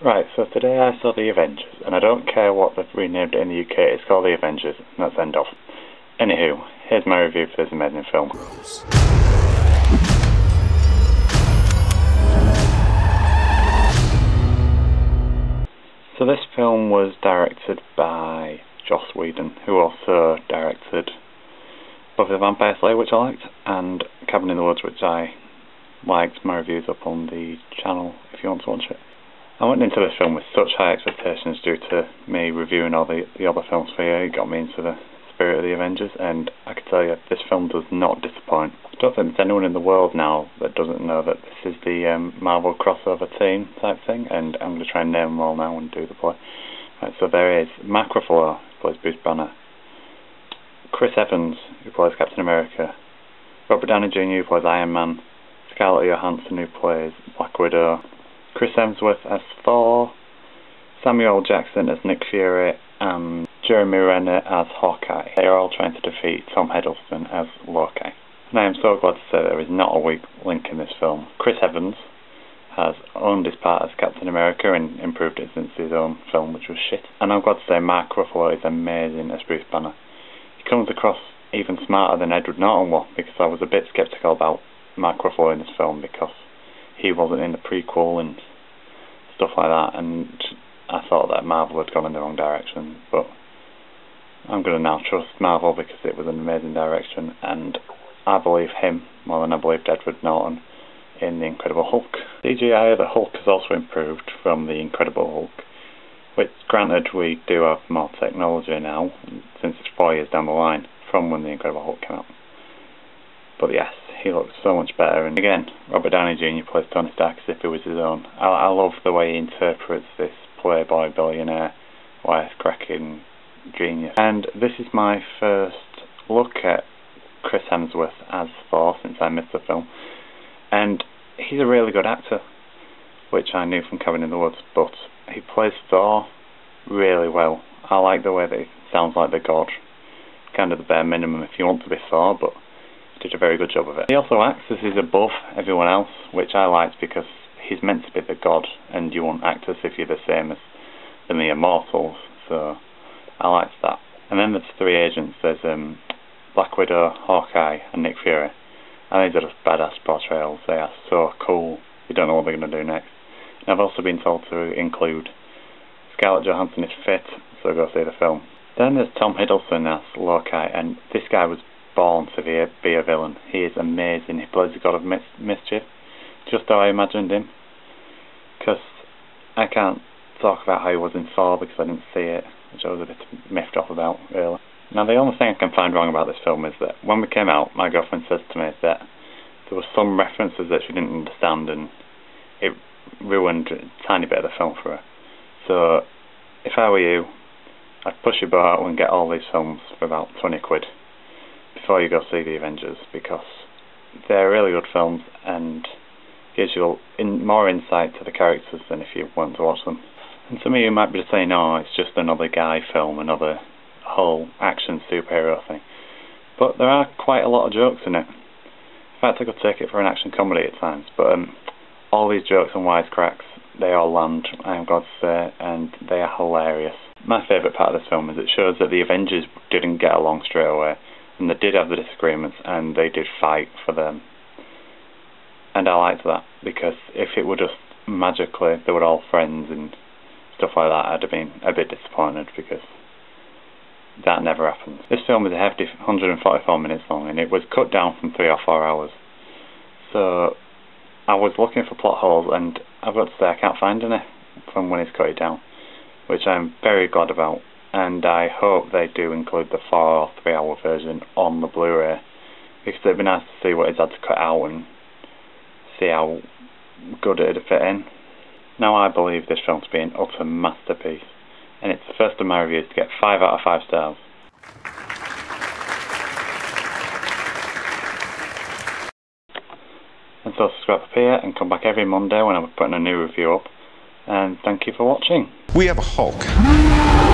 Right, so today I saw The Avengers, and I don't care what they've renamed it in the UK, it's called The Avengers, and that's end of. Anywho, here's my review for this amazing film. So this film was directed by Joss Whedon, who also directed Buffy the Vampire Slayer, which I liked, and Cabin in the Woods, which I liked. My reviews up on the channel if you want to watch it. I went into this film with such high expectations due to me reviewing all the, the other films for you. It got me into the spirit of the Avengers, and I can tell you, this film does not disappoint. I don't think there's anyone in the world now that doesn't know that this is the um, Marvel crossover team type thing, and I'm going to try and name them all now and do the play. Right, so there is Mark Ruffalo, who plays Bruce Banner, Chris Evans, who plays Captain America, Robert Downey Jr., who plays Iron Man, Scarlett Johansson, who plays Black Widow, Chris Hemsworth as Thor, Samuel Jackson as Nick Fury, and Jeremy Renner as Hawkeye. They are all trying to defeat Tom Hiddleston as Loki. And I am so glad to say there is not a weak link in this film. Chris Evans has owned his part as Captain America and improved it since his own film, which was shit. And I'm glad to say Mark Ruffalo is amazing as Bruce Banner. He comes across even smarter than Edward Norton was, because I was a bit sceptical about Mark Ruffalo in this film because he wasn't in the prequel and stuff like that, and I thought that Marvel had gone in the wrong direction, but I'm going to now trust Marvel because it was an amazing direction, and I believe him more than I believed Edward Norton in The Incredible Hulk. CGI of the Hulk has also improved from The Incredible Hulk, which granted we do have more technology now, since it's four years down the line from when The Incredible Hulk came out. But yes, he looks so much better. And again, Robert Downey Jr. plays Tony Stark as if it was his own. I, I love the way he interprets this playboy billionaire, wisecracking genius. And this is my first look at Chris Hemsworth as Thor since I missed the film. And he's a really good actor, which I knew from Cabin in the Woods, but he plays Thor really well. I like the way that he sounds like the god. Kind of the bare minimum if you want to be Thor, but did a very good job of it. He also acts as he's above everyone else, which I liked because he's meant to be the god, and you won't act as if you're the same as the mere mortals, so I liked that. And then there's three agents, there's um, Black Widow, Hawkeye, and Nick Fury. And these are just badass portrayals, they are so cool, you don't know what they're going to do next. And I've also been told to include Scarlett Johansson is fit, so go see the film. Then there's Tom Hiddleston as Loki, and this guy was born to be a, be a villain. He is amazing. He plays the god of mis mischief, just how I imagined him. Because I can't talk about how he was in Thor because I didn't see it, which I was a bit miffed off about, really. Now, the only thing I can find wrong about this film is that when we came out, my girlfriend says to me that there were some references that she didn't understand and it ruined a tiny bit of the film for her. So, if I were you, I'd push your boat out and get all these films for about 20 quid before you go see the Avengers because they're really good films and gives you in, more insight to the characters than if you want to watch them. And some of you might be saying, "Oh, it's just another guy film, another whole action superhero thing." But there are quite a lot of jokes in it. In fact, I could take it for an action comedy at times. But um, all these jokes and wisecracks, they all land, I am glad to say, and they are hilarious. My favourite part of this film is it shows that the Avengers didn't get along straight away and they did have the disagreements and they did fight for them. And I liked that because if it were just magically they were all friends and stuff like that, I'd have been a bit disappointed because that never happened. This film is a hefty 144 minutes long and it was cut down from 3 or 4 hours. So I was looking for plot holes and I've got to say I can't find any from when it's cut it down, which I'm very glad about and I hope they do include the four or three hour version on the Blu-ray because it'd be nice to see what he's had to cut out and see how good it'd fit in. Now I believe this film to be an utter masterpiece and it's the first of my reviews to get 5 out of 5 stars. And so subscribe up here and come back every Monday when I'm putting a new review up and thank you for watching. We have a Hulk